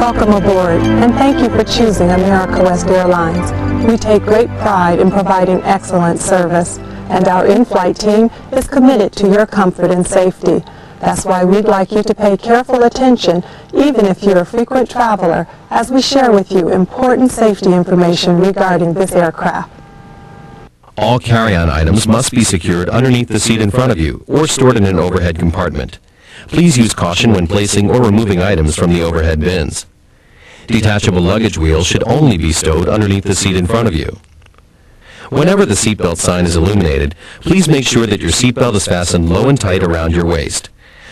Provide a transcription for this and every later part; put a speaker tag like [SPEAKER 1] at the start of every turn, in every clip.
[SPEAKER 1] Welcome aboard, and thank you for choosing America West Airlines. We take great pride in providing excellent service, and our in-flight team is committed to your comfort and safety. That's why we'd like you to pay careful attention, even if you're a frequent traveler, as we share with you important safety information regarding this aircraft.
[SPEAKER 2] All carry-on items must be secured underneath the seat in front of you or stored in an overhead compartment. Please use caution when placing or removing items from the overhead bins. Detachable luggage wheels should only be stowed underneath the seat in front of you. Whenever the seatbelt sign is illuminated, please make sure that your seatbelt is fastened low and tight around your waist.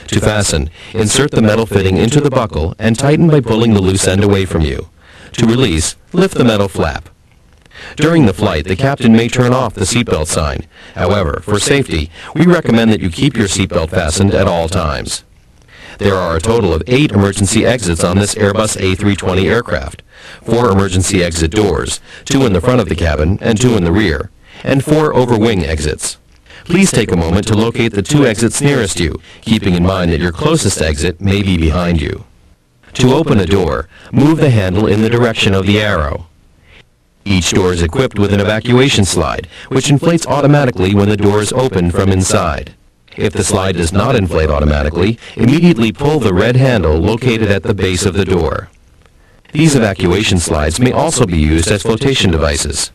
[SPEAKER 2] To fasten, insert the metal fitting into the buckle and tighten by pulling the loose end away from you. To release, lift the metal flap. During the flight, the captain may turn off the seatbelt sign. However, for safety, we recommend that you keep your seatbelt fastened at all times. There are a total of eight emergency exits on this Airbus A320 aircraft, four emergency exit doors, two in the front of the cabin and two in the rear, and four over-wing exits. Please take a moment to locate the two exits nearest you, keeping in mind that your closest exit may be behind you. To open a door, move the handle in the direction of the arrow. Each door is equipped with an evacuation slide, which inflates automatically when the door is opened from inside. If the slide does not inflate automatically, immediately pull the red handle located at the base of the door. These evacuation slides may also be used as flotation devices.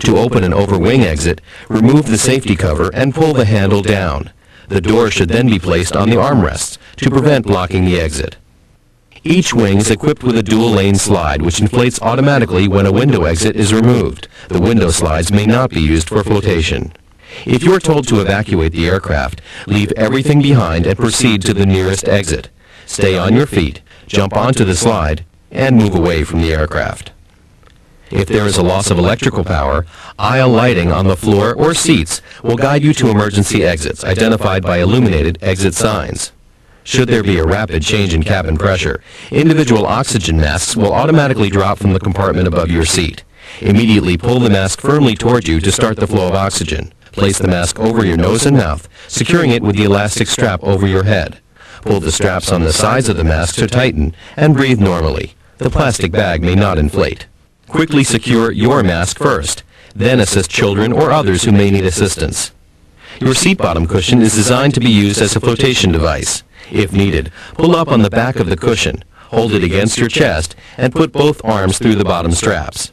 [SPEAKER 2] To open an over-wing exit, remove the safety cover and pull the handle down. The door should then be placed on the armrests to prevent blocking the exit. Each wing is equipped with a dual-lane slide which inflates automatically when a window exit is removed. The window slides may not be used for flotation. If you are told to evacuate the aircraft, leave everything behind and proceed to the nearest exit. Stay on your feet, jump onto the slide, and move away from the aircraft. If there is a loss of electrical power, aisle lighting on the floor or seats will guide you to emergency exits identified by illuminated exit signs. Should there be a rapid change in cabin pressure, individual oxygen masks will automatically drop from the compartment above your seat. Immediately pull the mask firmly toward you to start the flow of oxygen. Place the mask over your nose and mouth, securing it with the elastic strap over your head. Pull the straps on the sides of the mask to tighten and breathe normally. The plastic bag may not inflate. Quickly secure your mask first, then assist children or others who may need assistance. Your seat bottom cushion is designed to be used as a flotation device. If needed, pull up on the back of the cushion, hold it against your chest, and put both arms through the bottom straps.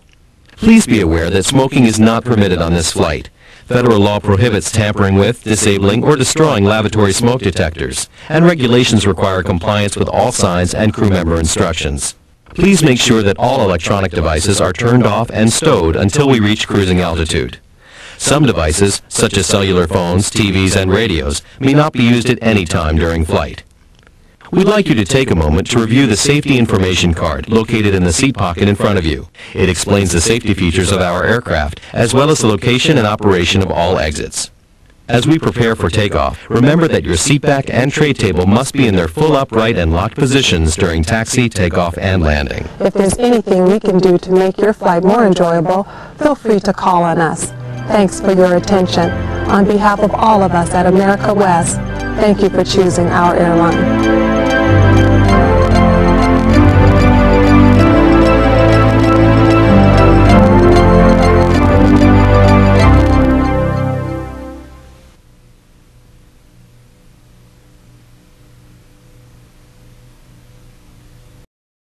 [SPEAKER 2] Please be aware that smoking is not permitted on this flight. Federal law prohibits tampering with, disabling, or destroying lavatory smoke detectors, and regulations require compliance with all signs and crew member instructions. Please make sure that all electronic devices are turned off and stowed until we reach cruising altitude. Some devices, such as cellular phones, TVs, and radios, may not be used at any time during flight. We'd like you to take a moment to review the safety information card located in the seat pocket in front of you. It explains the safety features of our aircraft, as well as the location and operation of all exits. As we prepare for takeoff, remember that your seatback and tray table must be in their full upright and locked positions during taxi, takeoff, and landing.
[SPEAKER 1] If there's anything we can do to make your flight more enjoyable, feel free to call on us. Thanks for your attention. On behalf of all of us at America West, thank you for choosing our airline.